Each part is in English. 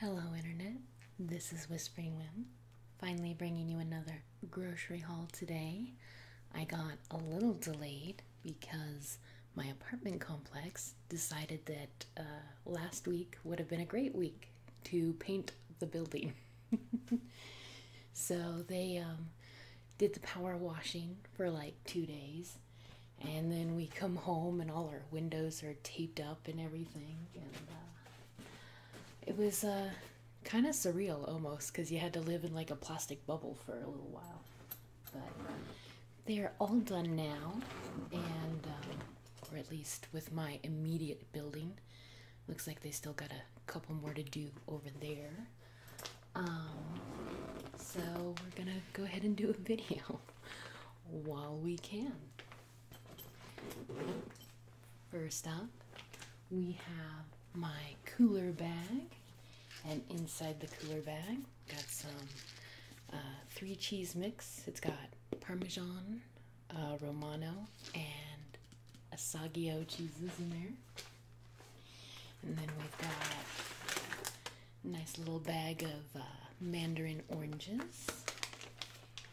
Hello, Internet. This is Whispering Whim. Finally bringing you another grocery haul today. I got a little delayed because my apartment complex decided that uh, last week would have been a great week to paint the building. so they um, did the power washing for like two days. And then we come home and all our windows are taped up and everything. And uh, it was uh, kind of surreal almost because you had to live in like a plastic bubble for a little while. But they are all done now, and um, or at least with my immediate building. Looks like they still got a couple more to do over there. Um, so we're gonna go ahead and do a video while we can. First up, we have my cooler bag, and inside the cooler bag, got some uh, three cheese mix. It's got Parmesan, uh, Romano, and Asiago cheeses in there. And then we've got a nice little bag of uh, mandarin oranges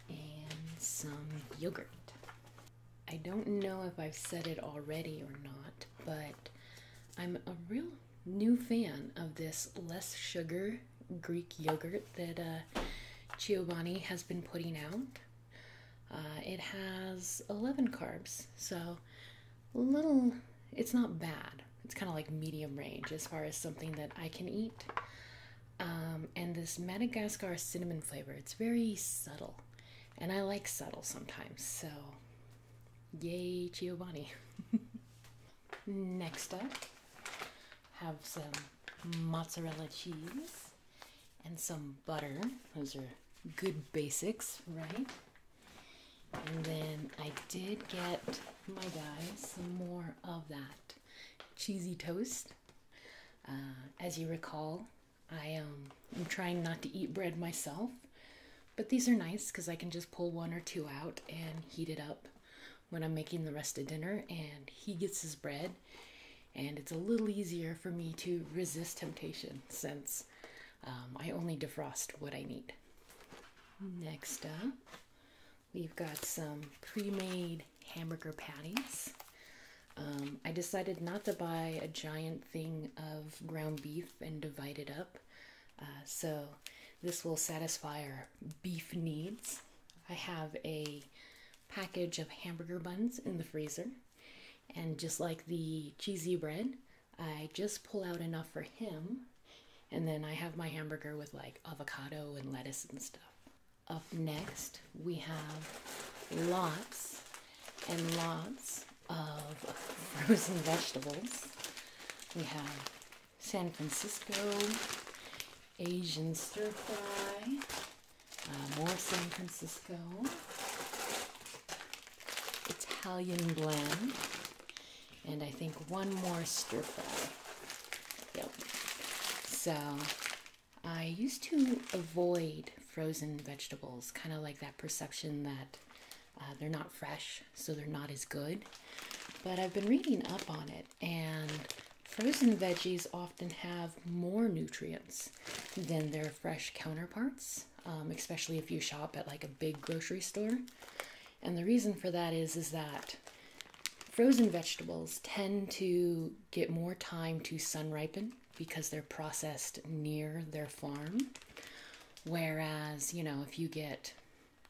and some yogurt. I don't know if I've said it already or not, but I'm a real new fan of this less sugar Greek yogurt that uh, Chobani has been putting out. Uh, it has 11 carbs, so a little, it's not bad. It's kind of like medium range as far as something that I can eat. Um, and this Madagascar cinnamon flavor, it's very subtle. And I like subtle sometimes, so yay, Chobani. Next up, have some mozzarella cheese and some butter. Those are good basics, right? And then I did get my guys some more of that cheesy toast. Uh, as you recall, I um, am trying not to eat bread myself, but these are nice because I can just pull one or two out and heat it up when I'm making the rest of dinner, and he gets his bread, and it's a little easier for me to resist temptation since um, I only defrost what I need. Next up, we've got some pre made hamburger patties. Um, I decided not to buy a giant thing of ground beef and divide it up. Uh, so this will satisfy our beef needs. I have a package of hamburger buns in the freezer. And just like the cheesy bread, I just pull out enough for him. And then I have my hamburger with like avocado and lettuce and stuff. Up next, we have lots and lots of frozen vegetables. We have San Francisco, Asian stir fry, uh, more San Francisco, Italian blend, and I think one more stir fry. Yep. So I used to avoid frozen vegetables, kind of like that perception that uh, they're not fresh, so they're not as good. But I've been reading up on it, and frozen veggies often have more nutrients than their fresh counterparts, um, especially if you shop at like a big grocery store. And the reason for that is is that frozen vegetables tend to get more time to sun ripen because they're processed near their farm. Whereas, you know, if you get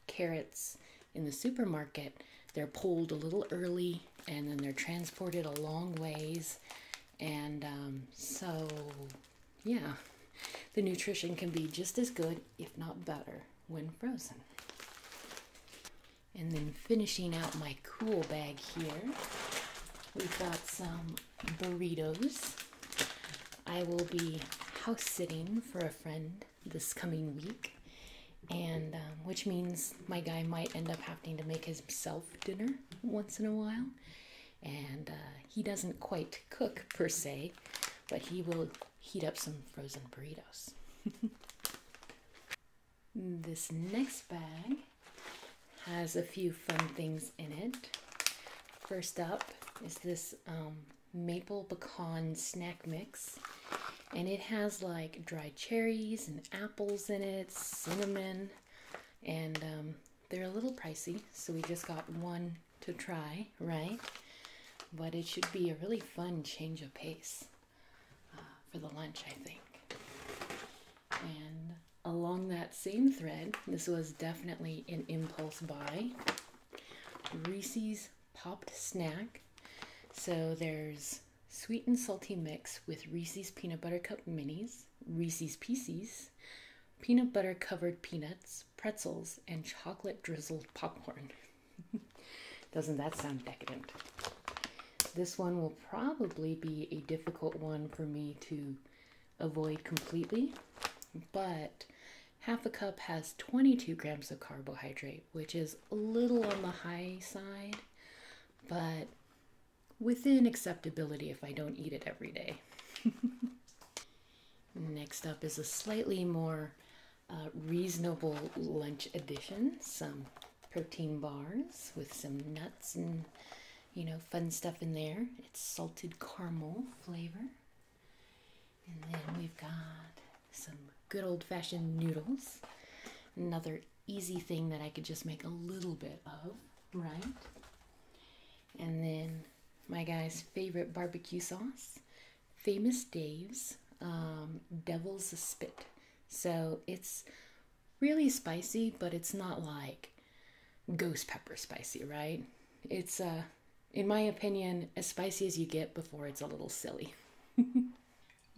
carrots in the supermarket, they're pulled a little early and then they're transported a long ways. And um, so, yeah, the nutrition can be just as good, if not better, when frozen. And then finishing out my cool bag here, we've got some burritos. I will be house sitting for a friend this coming week, and um, which means my guy might end up having to make himself dinner once in a while. And uh, he doesn't quite cook per se, but he will heat up some frozen burritos. this next bag has a few fun things in it. First up is this um, maple pecan snack mix. And it has like dried cherries and apples in it, cinnamon, and um, they're a little pricey, so we just got one to try, right? But it should be a really fun change of pace uh, for the lunch, I think. Along that same thread, this was definitely an impulse buy. Reese's Popped Snack. So there's sweet and salty mix with Reese's Peanut Butter Cup Minis, Reese's Pieces, peanut butter covered peanuts, pretzels, and chocolate drizzled popcorn. Doesn't that sound decadent? This one will probably be a difficult one for me to avoid completely, but half a cup has 22 grams of carbohydrate, which is a little on the high side, but within acceptability if I don't eat it every day. Next up is a slightly more uh, reasonable lunch addition, Some protein bars with some nuts and you know fun stuff in there. It's salted caramel flavor. And then we've got some good old fashioned noodles. Another easy thing that I could just make a little bit of, right? And then my guy's favorite barbecue sauce, Famous Dave's um, Devil's Spit. So it's really spicy, but it's not like ghost pepper spicy, right? It's, uh, in my opinion, as spicy as you get before it's a little silly.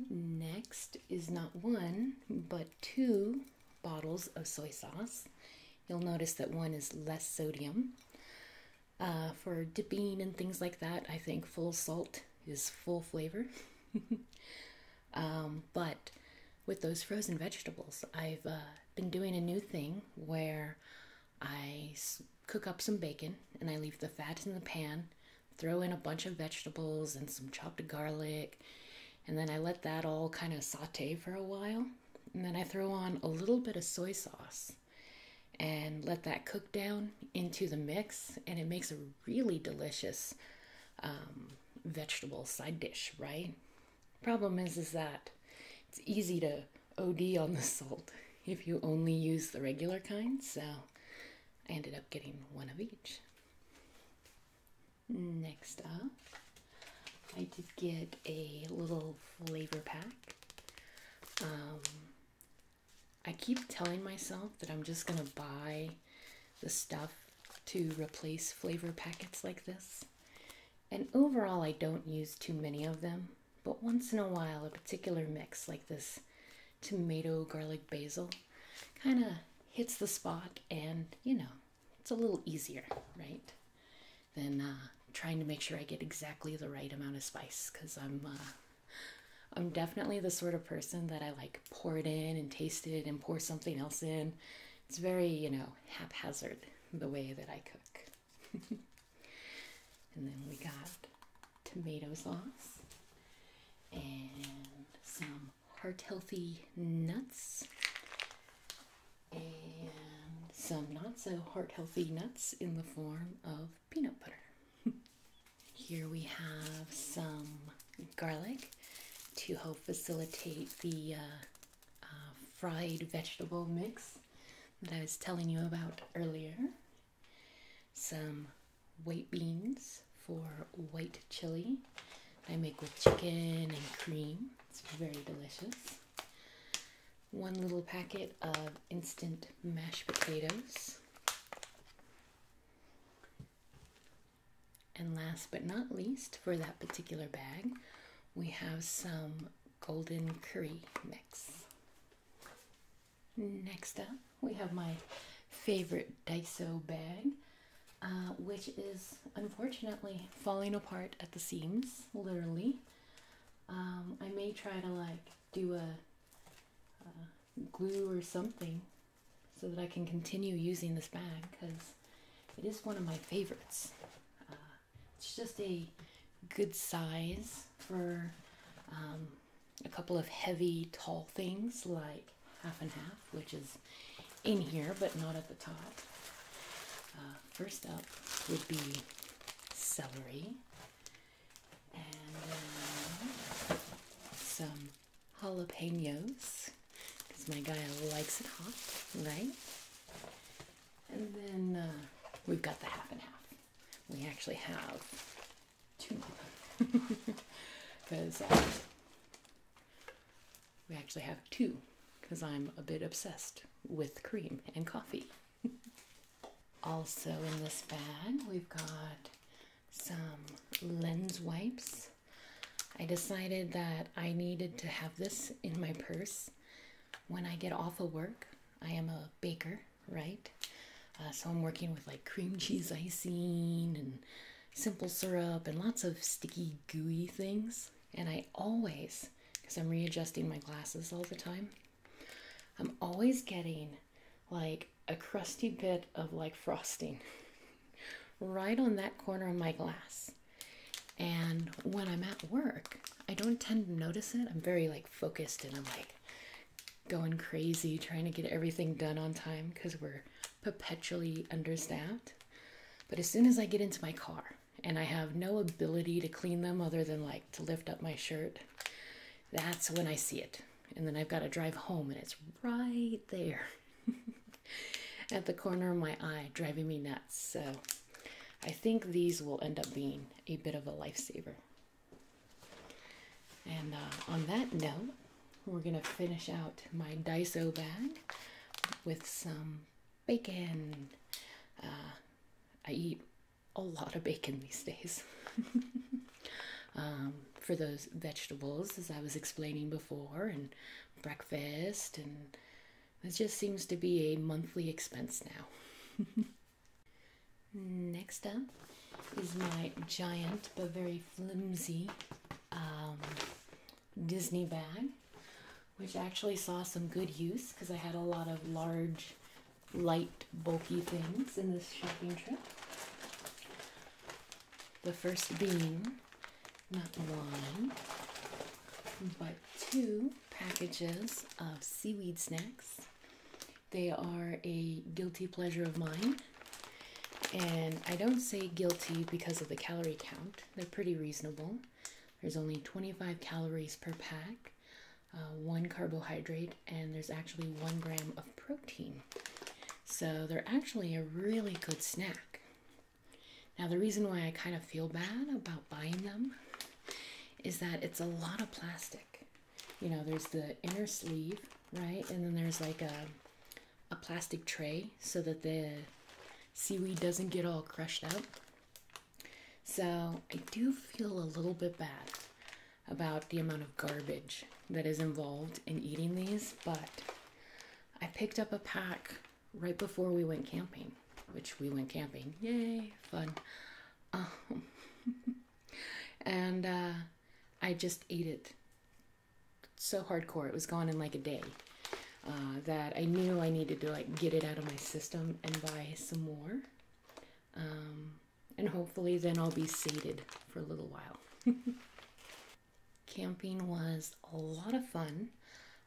Next is not one, but two bottles of soy sauce. You'll notice that one is less sodium. Uh, for dipping and things like that, I think full salt is full flavor. um, but with those frozen vegetables, I've uh, been doing a new thing where I cook up some bacon and I leave the fat in the pan, throw in a bunch of vegetables and some chopped garlic, and then I let that all kind of saute for a while. And then I throw on a little bit of soy sauce and let that cook down into the mix, and it makes a really delicious um, vegetable side dish, right? Problem is, is that it's easy to OD on the salt if you only use the regular kind, so I ended up getting one of each. Next up, I did get a little flavor pack. Um, I keep telling myself that I'm just gonna buy the stuff to replace flavor packets like this. And overall, I don't use too many of them, but once in a while, a particular mix like this tomato, garlic, basil kind of hits the spot, and you know, it's a little easier, right? Than uh, trying to make sure I get exactly the right amount of spice because I'm. Uh, I'm definitely the sort of person that I like pour it in and taste it and pour something else in. It's very, you know, haphazard the way that I cook. and then we got tomato sauce and some heart healthy nuts and some not so heart healthy nuts in the form of peanut butter. Here we have some garlic to help facilitate the uh, uh, fried vegetable mix that I was telling you about earlier. Some white beans for white chili I make with chicken and cream. It's very delicious. One little packet of instant mashed potatoes. And last but not least, for that particular bag, we have some golden curry mix. Next up, we have my favorite Daiso bag, uh, which is unfortunately falling apart at the seams, literally. Um, I may try to like do a, a glue or something so that I can continue using this bag because it is one of my favorites. It's just a good size for um, a couple of heavy, tall things like half and half, which is in here but not at the top. Uh, first up would be celery and some jalapenos because my guy likes it hot, right? And then uh, we've got the half and half. We actually have two because uh, we actually have two because I'm a bit obsessed with cream and coffee. also, in this bag, we've got some lens wipes. I decided that I needed to have this in my purse when I get off of work. I am a baker, right? Uh, so I'm working with like cream cheese icing and simple syrup and lots of sticky, gooey things. And I always, because I'm readjusting my glasses all the time, I'm always getting like a crusty bit of like frosting right on that corner of my glass. And when I'm at work, I don't tend to notice it. I'm very like focused and I'm like going crazy trying to get everything done on time because we're perpetually understaffed. But as soon as I get into my car and I have no ability to clean them other than like to lift up my shirt, that's when I see it. And then I've got to drive home and it's right there at the corner of my eye, driving me nuts. So I think these will end up being a bit of a lifesaver. And uh, on that note, we're going to finish out my Daiso bag with some bacon. Uh, I eat a lot of bacon these days. um, for those vegetables, as I was explaining before, and breakfast, and it just seems to be a monthly expense now. Next up is my giant but very flimsy um, Disney bag, which actually saw some good use because I had a lot of large, light, bulky things in this shopping trip. The first being not one, but two packages of seaweed snacks. They are a guilty pleasure of mine. And I don't say guilty because of the calorie count, they're pretty reasonable. There's only 25 calories per pack, uh, one carbohydrate, and there's actually one gram of protein. So they're actually a really good snack. Now, the reason why I kind of feel bad about buying them is that it's a lot of plastic. You know, there's the inner sleeve, right? And then there's like a, a plastic tray so that the seaweed doesn't get all crushed up. So I do feel a little bit bad about the amount of garbage that is involved in eating these, but I picked up a pack right before we went camping, which we went camping. Yay, fun. Um, and uh, I just ate it so hardcore. It was gone in like a day. Uh, that I knew I needed to like get it out of my system and buy some more. Um, and hopefully then I'll be sated for a little while. Camping was a lot of fun.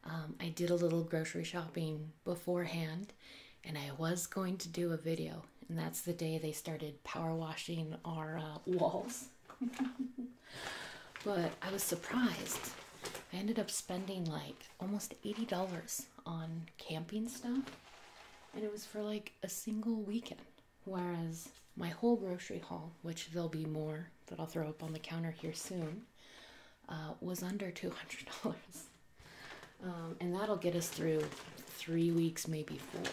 Um, I did a little grocery shopping beforehand and I was going to do a video, and that's the day they started power washing our uh, walls. but I was surprised. I ended up spending like almost $80 on camping stuff, and it was for like a single weekend. Whereas my whole grocery haul, which there'll be more that I'll throw up on the counter here soon, uh, was under $200. Um, and that'll get us through three weeks, maybe four.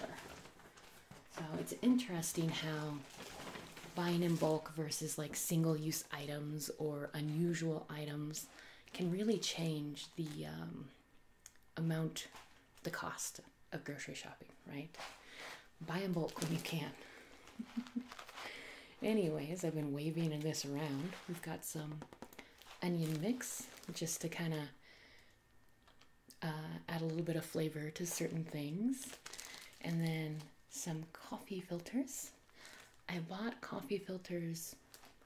So it's interesting how buying in bulk versus like single use items or unusual items can really change the um, amount, the cost of grocery shopping, right? Buy in bulk when you can. Anyways, I've been waving this around. We've got some onion mix just to kind of uh, add a little bit of flavor to certain things. And then some coffee filters. I bought coffee filters,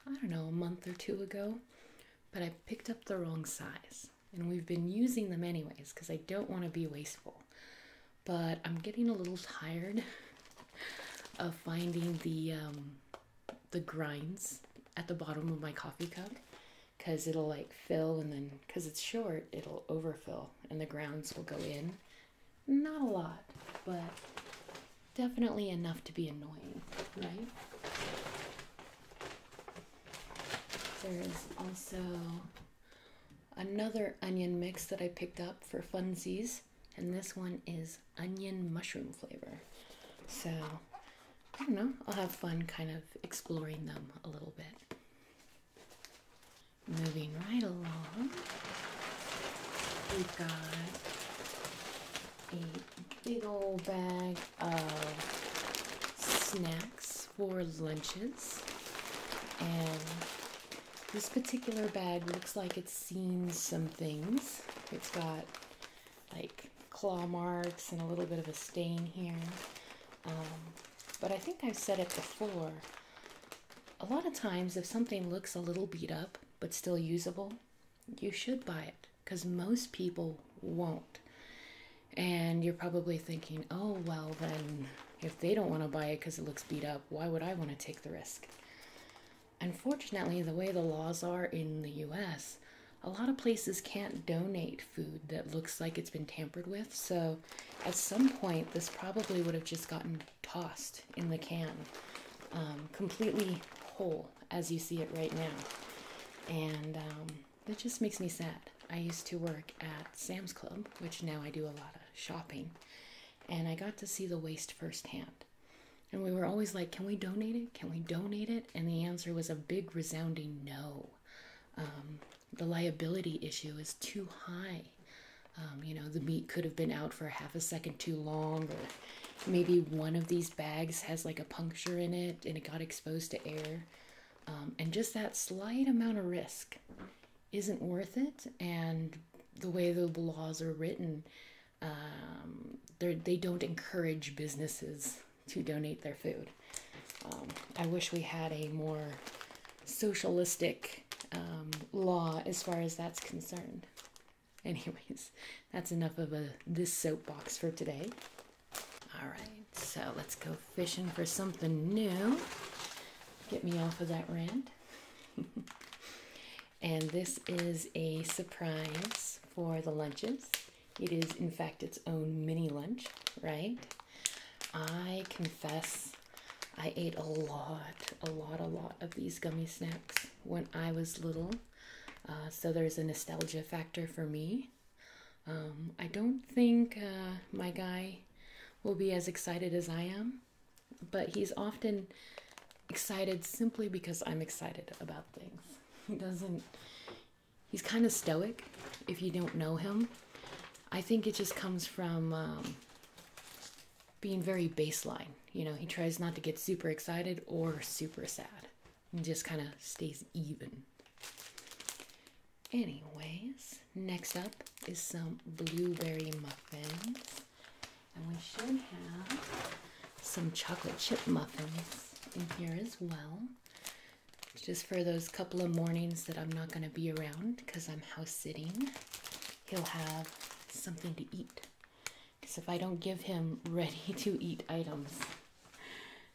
I don't know, a month or two ago, but I picked up the wrong size. And we've been using them anyways because I don't want to be wasteful. But I'm getting a little tired of finding the um, the grinds at the bottom of my coffee cup because it'll like fill and then because it's short, it'll overfill and the grounds will go in. Not a lot, but definitely enough to be annoying, right? There is also another onion mix that I picked up for funsies, and this one is onion mushroom flavor. So, I don't know, I'll have fun kind of exploring them a little bit. Moving right along, we've got a big old bag of snacks for lunches. And this particular bag looks like it's seen some things. It's got like claw marks and a little bit of a stain here. Um, but I think I've said it before. A lot of times, if something looks a little beat up but still usable, you should buy it because most people won't. And you're probably thinking, oh, well, then if they don't want to buy it because it looks beat up, why would I want to take the risk? Unfortunately, the way the laws are in the US, a lot of places can't donate food that looks like it's been tampered with. So at some point, this probably would have just gotten tossed in the can, um, completely whole as you see it right now. And um, that just makes me sad. I used to work at Sam's Club, which now I do a lot of shopping, and I got to see the waste firsthand. And we were always like, can we donate it? Can we donate it? And the answer was a big resounding no. Um, the liability issue is too high. Um, you know, the meat could have been out for half a second too long, or maybe one of these bags has like a puncture in it and it got exposed to air. Um, and just that slight amount of risk isn't worth it. And the way the laws are written, um, they don't encourage businesses to donate their food. Um, I wish we had a more socialistic um, law as far as that's concerned. Anyways, that's enough of a this soapbox for today. All right, so let's go fishing for something new. Get me off of that rant. and this is a surprise for the lunches. It is, in fact, its own mini lunch, right? I confess I ate a lot, a lot, a lot of these gummy snacks when I was little. Uh, so there's a nostalgia factor for me. Um, I don't think uh, my guy will be as excited as I am, but he's often excited simply because I'm excited about things. He doesn't, he's kind of stoic if you don't know him. I think it just comes from um, being very baseline. You know, he tries not to get super excited or super sad. He just kind of stays even. Anyways, next up is some blueberry muffins. And we should have some chocolate chip muffins in here as well. Just for those couple of mornings that I'm not going to be around because I'm house sitting, he'll have something to eat. Because if I don't give him ready to eat items,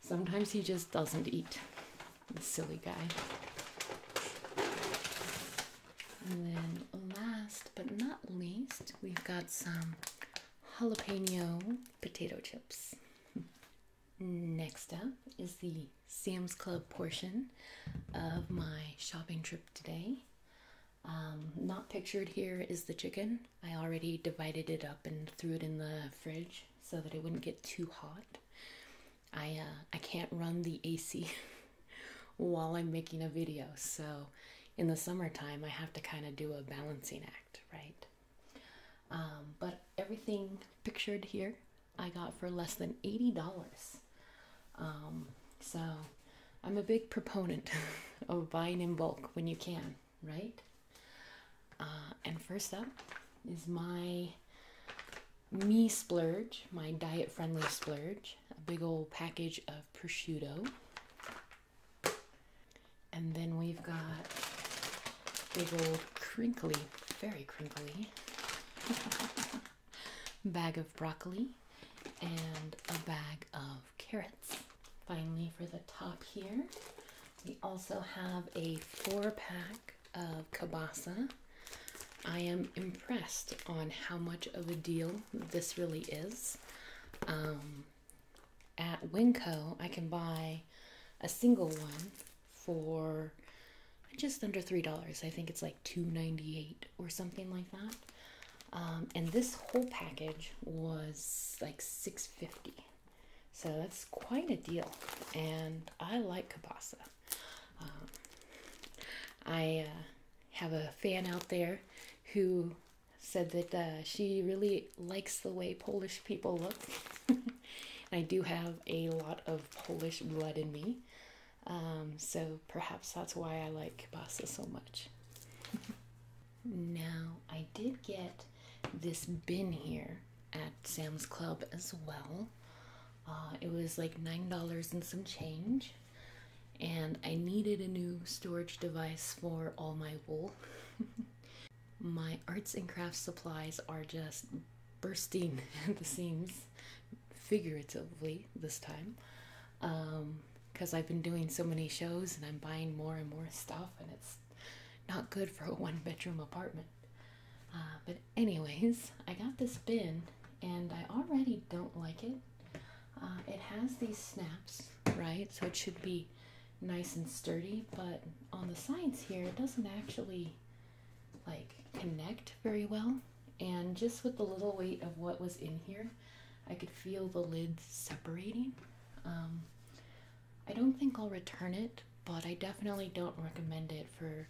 sometimes he just doesn't eat. The silly guy. And then last but not least, we've got some jalapeno potato chips. Next up is the Sam's Club portion of my shopping trip today. Um, not pictured here is the chicken. I already divided it up and threw it in the fridge so that it wouldn't get too hot. I uh, I can't run the AC while I'm making a video, so in the summertime I have to kind of do a balancing act, right? Um, but everything pictured here I got for less than eighty dollars. Um, so I'm a big proponent of buying in bulk when you can, right? Uh, and first up is my me splurge, my diet friendly splurge, a big old package of prosciutto. And then we've got big old crinkly, very crinkly bag of broccoli and a bag of carrots. Finally, for the top here, we also have a four pack of Kabasa. I am impressed on how much of a deal this really is. Um, at Winco, I can buy a single one for just under three dollars. I think it's like two ninety eight or something like that. Um, and this whole package was like six fifty. So that's quite a deal, and I like Kabasa. Um, I uh, have a fan out there who said that uh, she really likes the way Polish people look. I do have a lot of Polish blood in me, um, so perhaps that's why I like Kabasa so much. now, I did get this bin here at Sam's Club as well. Uh, it was like $9 and some change, and I needed a new storage device for all my wool. my arts and crafts supplies are just bursting at the seams, figuratively this time, because um, I've been doing so many shows and I'm buying more and more stuff, and it's not good for a one bedroom apartment. Uh, but, anyways, I got this bin and I already don't like it. Uh, it has these snaps, right? So it should be nice and sturdy, but on the sides here, it doesn't actually like connect very well. And just with the little weight of what was in here, I could feel the lids separating. Um, I don't think I'll return it, but I definitely don't recommend it for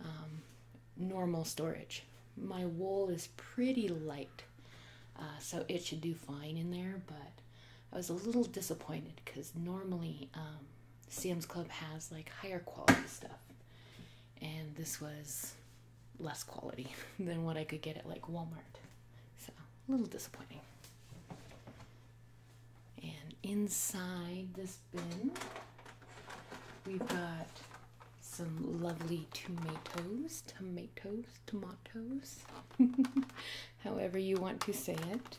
um, normal storage. My wool is pretty light, uh, so it should do fine in there, but I was a little disappointed because normally um, Sam's Club has like higher quality stuff, and this was less quality than what I could get at like Walmart. So, a little disappointing. And inside this bin, we've got some lovely tomatoes, tomatoes, tomatoes, however you want to say it.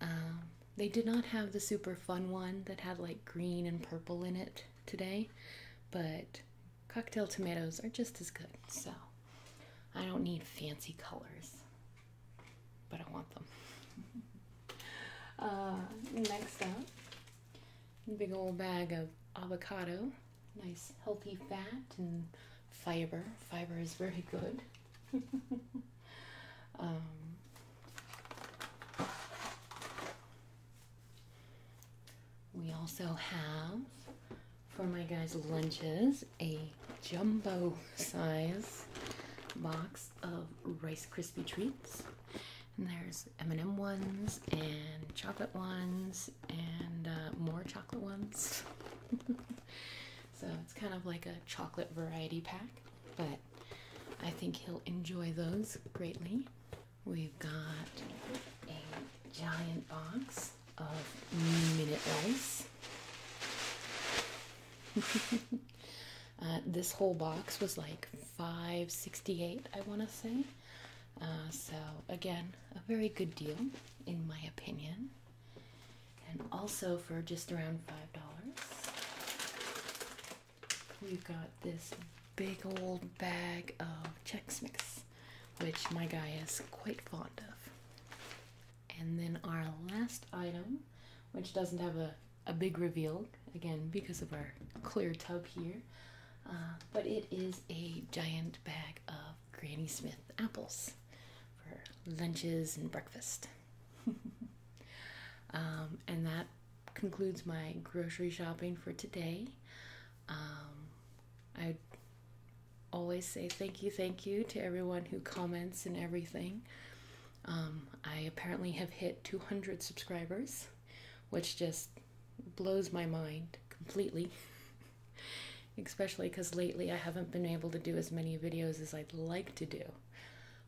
Um, they did not have the super fun one that had like green and purple in it today, but cocktail tomatoes are just as good. So I don't need fancy colors, but I want them. uh, next up, big old bag of avocado. Nice healthy fat and fiber. Fiber is very good. um, we also have for my guys' lunches a jumbo size box of Rice Krispie treats. And there's M&M ones and chocolate ones and uh, more chocolate ones. so it's kind of like a chocolate variety pack, but I think he'll enjoy those greatly. We've got a giant box of minute rice. uh, this whole box was like 568 I want to say. Uh, so again, a very good deal in my opinion. And also for just around five dollars, we've got this big old bag of Chex Mix, which my guy is quite fond of. And then our last item, which doesn't have a, a big reveal, again because of our clear tub here, uh, but it is a giant bag of Granny Smith apples for lunches and breakfast. um, and that concludes my grocery shopping for today. Um, I always say thank you, thank you to everyone who comments and everything. Um, I apparently have hit 200 subscribers, which just blows my mind completely. Especially because lately I haven't been able to do as many videos as I'd like to do.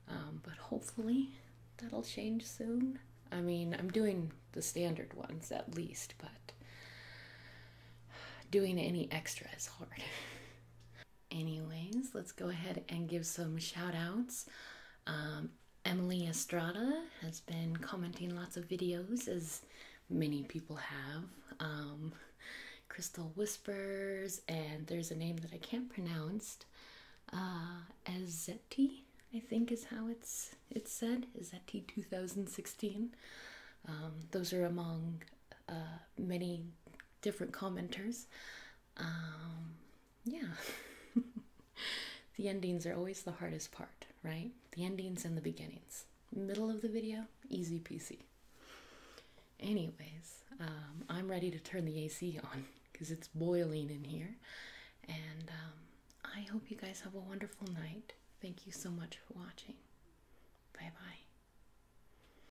Um, but hopefully that'll change soon. I mean, I'm doing the standard ones at least, but doing any extra is hard. Anyways, let's go ahead and give some shout outs. Um, Emily Estrada has been commenting lots of videos, as many people have. Um, Crystal Whispers, and there's a name that I can't pronounce. uh, Azeti, I think is how it's it's said. Azeti 2016. Um, those are among uh, many different commenters. Um, yeah. the endings are always the hardest part, right? The endings and the beginnings. Middle of the video, easy peasy. Anyways, um, I'm ready to turn the AC on because it's boiling in here. And um, I hope you guys have a wonderful night. Thank you so much for watching. Bye bye.